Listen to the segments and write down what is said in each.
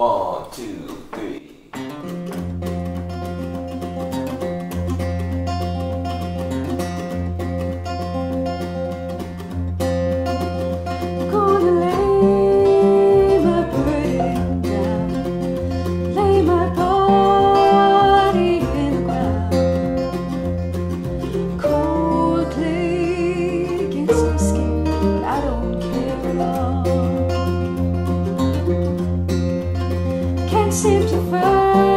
One, two, three. Seem to find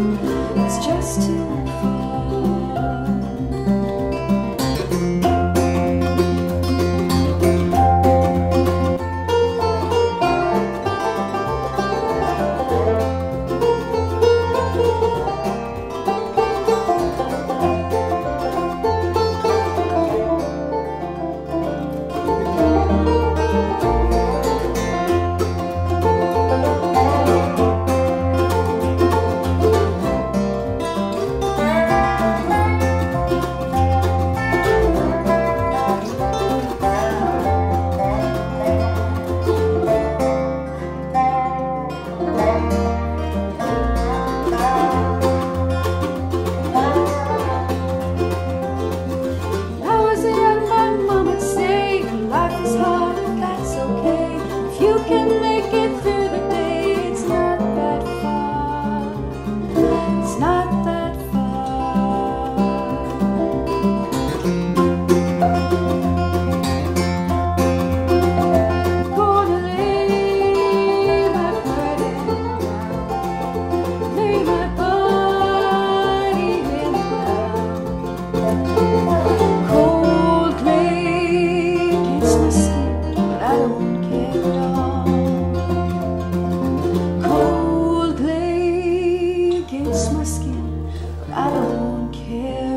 It's just too far. my skin. I don't care.